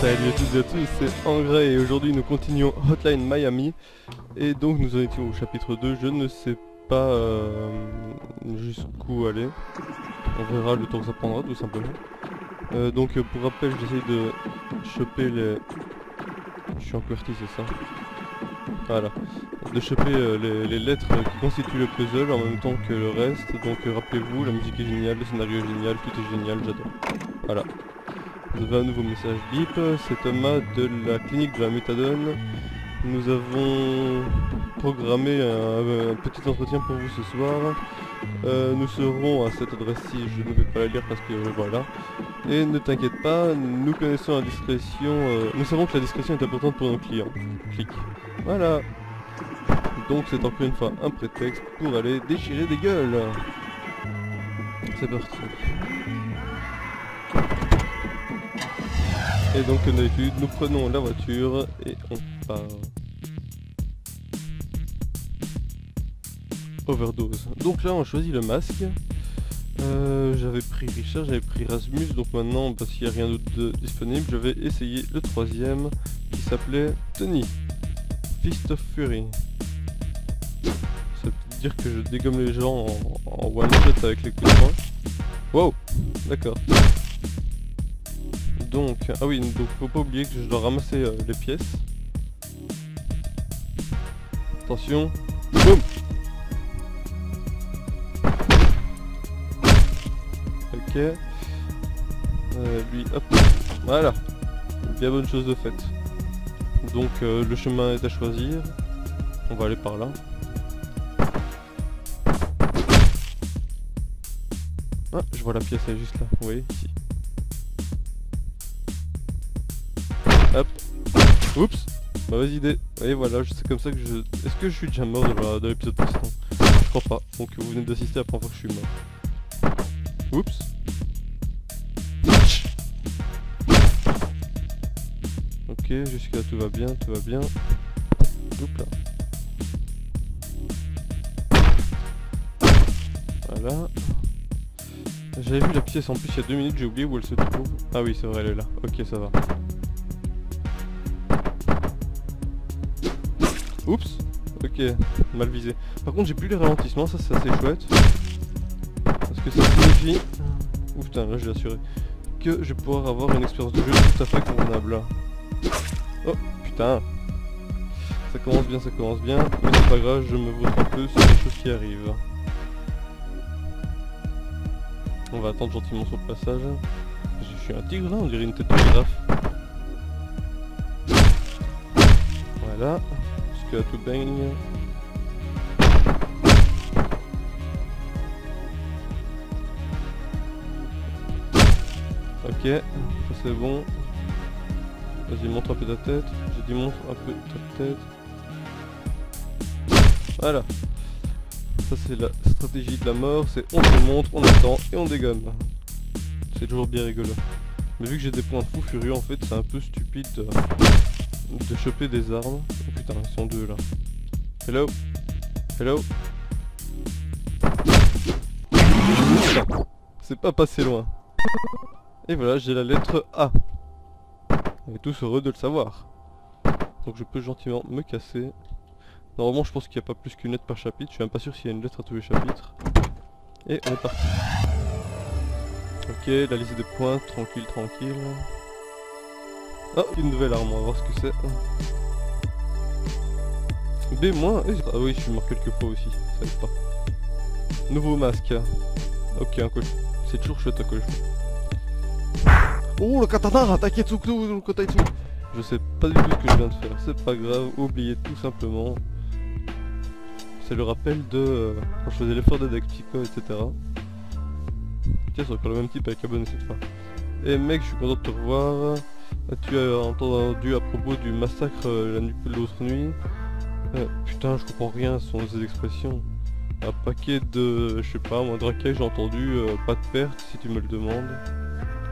Salut à toutes et à tous, c'est Engrais et aujourd'hui nous continuons Hotline Miami et donc nous en étions au chapitre 2, je ne sais pas euh, jusqu'où aller, on verra le temps que ça prendra tout simplement. Euh, donc euh, pour rappel j'essaie de choper les... Je suis en QWERTY c'est ça? Voilà, de choper les, les lettres qui constituent le puzzle en même temps que le reste, donc rappelez-vous, la musique est géniale, le scénario est génial, tout est génial, j'adore. Voilà. Un nouveau message bip, c'est Thomas de la clinique de la méthadone. Nous avons programmé un, un petit entretien pour vous ce soir. Euh, nous serons à cette adresse-ci, je ne vais pas la lire parce que euh, voilà. Et ne t'inquiète pas, nous connaissons la discrétion, euh, nous savons que la discrétion est importante pour nos clients. Clic. Voilà. Donc c'est encore une fois un prétexte pour aller déchirer des gueules. C'est parti. Et donc comme d'habitude, nous prenons la voiture et on part. Overdose. Donc là on choisit le masque. Euh, j'avais pris Richard, j'avais pris Rasmus, donc maintenant parce qu'il n'y a rien d'autre de disponible, je vais essayer le troisième qui s'appelait Tony. Fist of Fury. Ça veut dire que je dégomme les gens en, en one shot avec les coups de poing. Wow, d'accord. Ah oui, donc faut pas oublier que je dois ramasser euh, les pièces. Attention. Boum Ok. Euh, lui, hop. Voilà. Bien bonne chose de faite. Donc euh, le chemin est à choisir. On va aller par là. Ah, je vois la pièce, elle est juste là. Oui, ici. Hop. Oups. Mauvaise idée. Et voilà, c'est comme ça que je... Est-ce que je suis déjà mort dans l'épisode précédent? Je crois pas. Donc vous venez d'assister à la première fois que je suis mort. Oups. Ok, jusqu'à tout va bien, tout va bien. Oups là. Voilà. J'avais vu la pièce en plus il y a deux minutes, j'ai oublié où elle se trouve. Ah oui, c'est vrai, elle est là. Ok, ça va. Oups Ok, mal visé. Par contre, j'ai plus les ralentissements, ça c'est assez chouette. Parce que ça signifie... Ouh putain, là j'ai assuré. Que je vais pouvoir avoir une expérience de jeu tout à fait convenable. Oh putain Ça commence bien, ça commence bien. Mais c'est pas grave, je me vautre un peu sur les choses qui arrivent. On va attendre gentiment sur le passage. Je suis un tigre là, on dirait une tête de girafe. Voilà. Jusqu'à tout baigne. Ok, ça c'est bon. Vas-y, montre un peu ta tête. J'ai dit montre un peu ta tête. Voilà. Ça c'est la stratégie de la mort, c'est on se montre, on attend et on dégomme. C'est toujours bien rigolo. Mais vu que j'ai des points fou furieux en fait c'est un peu stupide de, de choper des armes. Putain ils sont deux là. Hello? Hello? C'est pas passé loin. Et voilà j'ai la lettre A. On est tous heureux de le savoir. Donc je peux gentiment me casser. Normalement je pense qu'il n'y a pas plus qu'une lettre par chapitre, je suis même pas sûr s'il y a une lettre à tous les chapitres. Et on est parti. Ok, la liste des points, tranquille, tranquille. Oh, une nouvelle arme, on va voir ce que c'est. B-, ah oui, je suis mort quelques fois aussi, ça aide pas. Nouveau masque. Ok, un coach. C'est toujours chouette un coach. Oh, le katana, Taketsuku, le. Je sais pas du tout ce que je viens de faire, c'est pas grave, oubliez tout simplement. C'est le rappel de euh, quand je faisais l'effort Pico, etc. Tiens, c'est encore le même type avec abonné cette fois. Et mec, je suis content de te revoir. Tu as entendu à propos du massacre euh, la nuit l'autre nuit? Euh, putain, je comprends rien, ce ces expressions. Un paquet de, je sais pas, moi, de racailles, j'ai entendu, euh, pas de perte si tu me le demandes.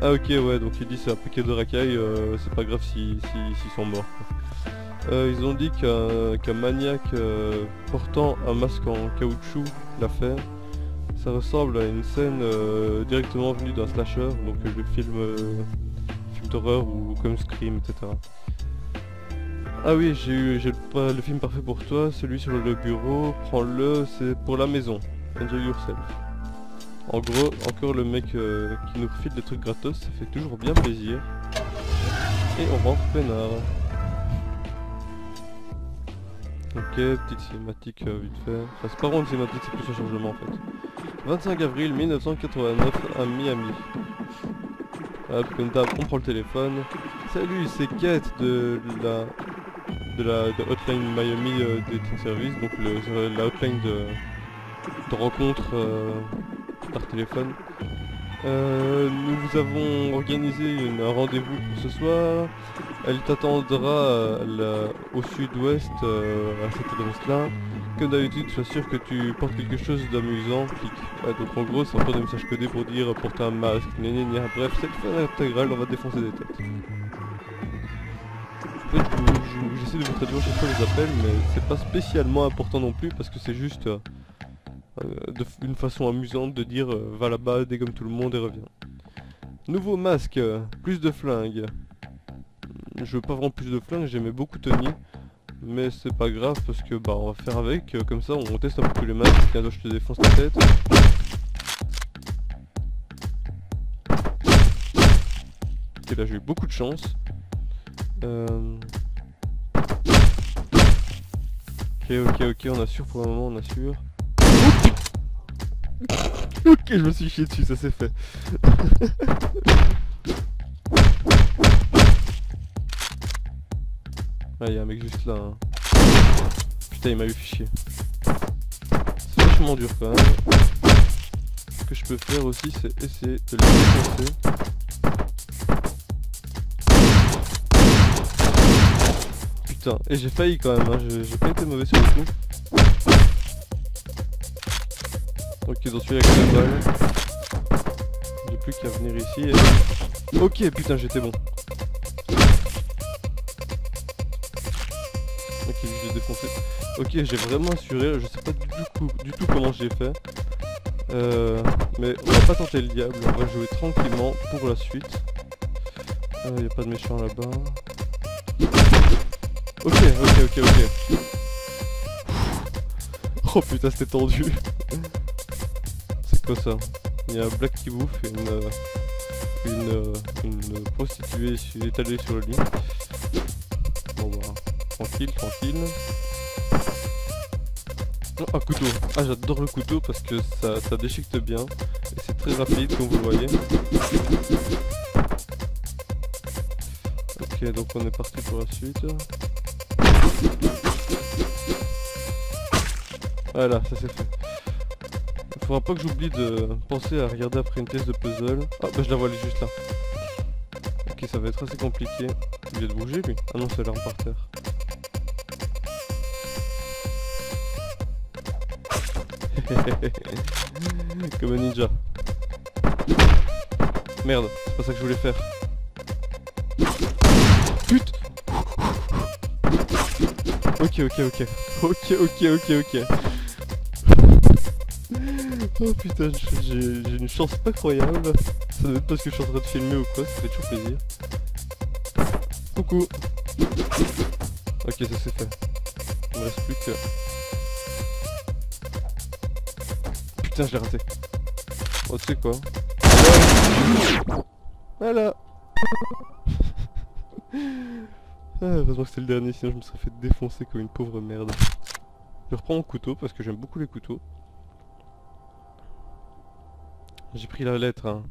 Ah ok, ouais, donc il dit c'est un paquet de racailles, euh, c'est pas grave s'ils si, s'ils sont morts. ils ont dit qu'un maniaque portant un masque en caoutchouc l'a fait. Ça ressemble à une scène directement venue d'un slasher, donc le film, film horreur ou comme Scream, etc. Ah oui, j'ai eu le, film parfait pour toi, celui sur le bureau, prends-le, c'est pour la maison. Enjoy yourself. En gros, encore le mec euh, qui nous refile des trucs gratos, ça fait toujours bien plaisir. Et on rentre peinard. Ok, petite cinématique euh, vite fait. Enfin, c'est pas vraiment une cinématique, c'est plus un chargement en fait. 25 avril 1989 à Miami. Hop, comme on prend le téléphone. Salut, c'est Kate de la de la de Hotline Miami euh, des Service, donc la hotline de, de rencontre euh, par téléphone. Euh, nous vous avons organisé un rendez-vous pour ce soir. Elle t'attendra euh, au sud-ouest à cette adresse-là. Comme d'habitude, sois sûr que tu portes quelque chose d'amusant. Clique. Ouais, donc en gros, c'est encore des messages codés pour dire porte un masque. Gna gna gna. Bref, cette fin intégrale, on va défoncer des têtes. J'essaie de vous traduire chaque fois les appels, mais c'est pas spécialement important non plus parce que c'est juste euh, euh, une façon amusante de dire euh, va là-bas, dégomme tout le monde et reviens. Nouveau masque, plus de flingues. Je veux pas vraiment plus de flingues, j'aimais beaucoup Tony. Mais c'est pas grave parce que bah on va faire avec, comme ça on teste un peu tous les masques, tiens je te défonce la tête. Ok là j'ai eu beaucoup de chance. Euh... Ok ok ok on assure pour le moment on assure. ok je me suis chié dessus ça c'est fait. Ah y'a un mec juste là. hein. Putain il m'a eu fait chier. C'est vachement dur quand même. Ce que je peux faire aussi c'est essayer de le défoncer. Putain, et j'ai failli quand même, hein. j'ai pas été mauvais sur le coup. Ok, ils ont celui avec deux balles. J'ai plus qu'à venir ici. Ok, putain, j'étais bon. Ok, j'ai défoncé. Ok, j'ai vraiment assuré, je sais pas du tout, comment j'ai fait. Euh, mais on va pas tenter le diable, on va jouer tranquillement pour la suite. Euh, y a pas de méchant là-bas. Ok, ok, ok, ok. Oh putain, c'était tendu. C'est quoi ça? Il y a un black qui bouffe et une, euh, une, euh, une prostituée étalée sur le lit. Bon bah, tranquille, tranquille. Oh, un couteau. Ah, j'adore le couteau parce que ça, ça bien. Et c'est très rapide, comme vous le voyez. Ok, donc on est parti pour la suite. Voilà, ça c'est fait. Il faudra pas que j'oublie de penser à regarder après une pièce de puzzle. Ah bah je la vois elle est juste là. Ok, ça va être assez compliqué. Il vient de bouger lui Ah non, c'est l'arme par terre. Comme un ninja. Merde, c'est pas ça que je voulais faire. Ok, ok, ok. Ok, ok, ok, ok. Oh putain, j'ai une chance pas croyable. Ça doit être parce que je suis en train de filmer ou quoi, ça fait toujours plaisir. Coucou Ok, ça c'est fait. Il me reste plus que... Putain, je l'ai raté. Oh, tu sais quoi? Voilà Ah, heureusement que c'était le dernier, sinon je me serais fait défoncer comme une pauvre merde. Je reprends mon couteau parce que j'aime beaucoup les couteaux. J'ai pris la lettre, hein.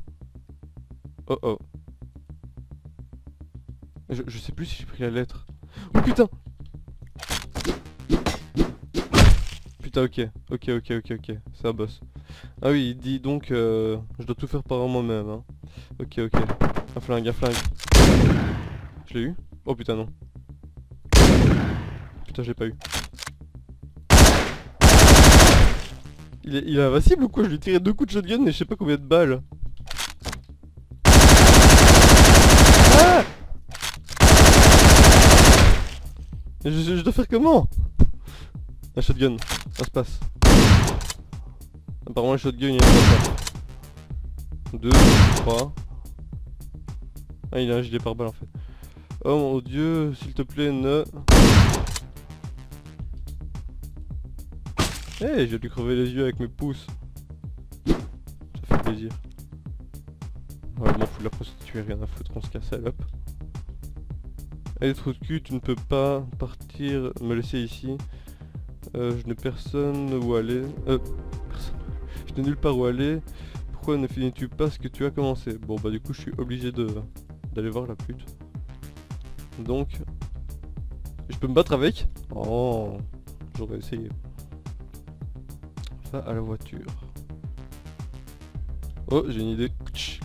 Oh oh. Je, sais plus si j'ai pris la lettre. Oh putain Putain, ok. Ok, ok, ok, ok. C'est un boss. Ah oui, il dit donc... euh, je dois tout faire par moi-même, hein. Ok, ok. Un flingue, un flingue. Je l'ai eu Oh putain, non. Putain, je l'ai pas eu. Il est, il est invincible ou quoi? Je lui ai tiré deux coups de shotgun mais je sais pas combien de balles. Ah je, je- dois faire comment? Un shotgun, ça se passe. Apparemment le shotgun il pas ça. 2, 3. Ah il a un gilet pare-balles en fait. Oh mon dieu, s'il te plaît ne... Eh, hey, j'ai dû crever les yeux avec mes pouces. Ça fait plaisir. Ouais, m'en fous de la prostituée, rien à foutre, on se casse, elle, hop. Allez, trou de cul, tu ne peux pas partir, me laisser ici. Euh, je n'ai personne où aller. Euh. Je n'ai nulle part où aller. Pourquoi ne finis-tu pas ce que tu as commencé? Bon, bah du coup, je suis obligé de d'aller voir la pute. Donc, je peux me battre avec Oh, j'aurais essayé. Va à la voiture. Oh, j'ai une idée.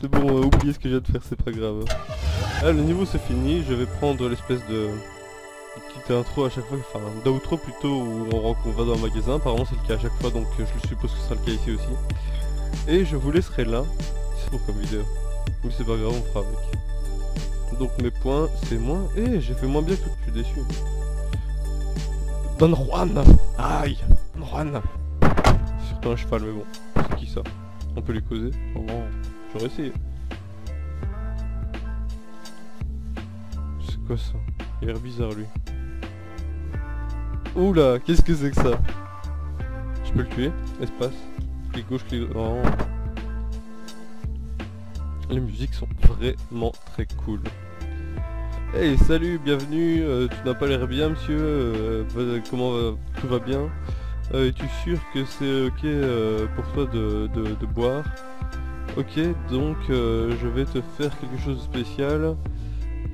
c'est bon, oubliez ce que j'ai de faire, c'est pas grave. Ah, le niveau c'est fini, je vais prendre l'espèce de petite intro à chaque fois, enfin d'outro plutôt où on, on va dans un magasin, apparemment c'est le cas à chaque fois donc euh, je suppose que ce sera le cas ici aussi. Et je vous laisserai là, c'est pour comme vidéo. Oui c'est pas grave, on fera avec. Donc mes points, c'est moins... Eh, j'ai fait moins bien que tout, je suis déçu. Don Juan Aïe Don Juan Surtout un cheval, mais bon, c'est qui ça? On peut lui causer Oh, j'aurais essayé. C'est quoi ça? Il a l'air bizarre lui. Oula, qu'est-ce que c'est que ça? Je peux le tuer? Espace. Clic gauche, clic... Oh. Les musiques sont vraiment très cool. Hey, salut, bienvenue, euh, tu n'as pas l'air bien monsieur, euh, comment va, tout va bien? Euh, Es-tu sûr que c'est ok pour toi de, de, boire? Ok, donc je vais te faire quelque chose de spécial.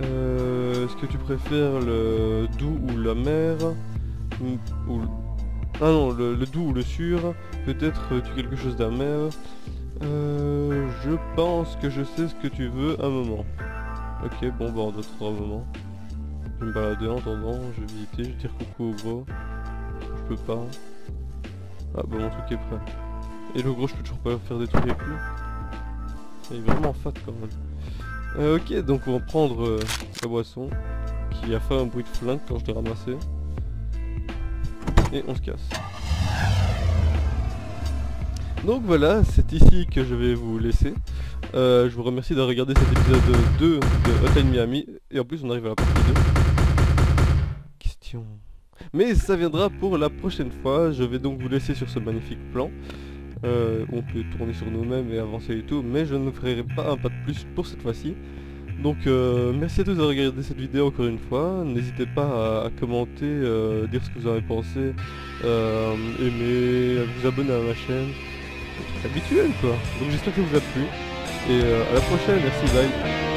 Est-ce que tu préfères le doux ou la mer ou, Ah non, le, doux ou le sûr? Peut-être tu quelque chose d'amer? Je pense que je sais ce que tu veux un moment. Ok, bon bah on un moment. Je vais me balader en attendant, je vais visiter, je vais dire coucou au gros. Je peux pas. Ah bah mon truc est prêt. Et le gros je peux toujours pas faire des trucs avec lui. Il est vraiment fat quand même. Euh, ok, donc on va prendre euh, la boisson qui a fait un bruit de flingue quand je l'ai ramassé. Et on se casse. Donc voilà, c'est ici que je vais vous laisser. Euh, je vous remercie de regarder cet épisode 2 de Hotline Miami. Et en plus, on arrive à la partie 2. Question. Mais ça viendra pour la prochaine fois. Je vais donc vous laisser sur ce magnifique plan. Euh, on peut tourner sur nous-mêmes et avancer et tout. Mais je ne ferai pas un pas de plus pour cette fois-ci. Donc euh, merci à tous de regarder cette vidéo encore une fois. N'hésitez pas à, commenter, dire ce que vous en avez pensé, aimer, vous abonner à ma chaîne. Habituel quoi. Donc j'espère que vous a plu. Et euh, à la prochaine, merci, bye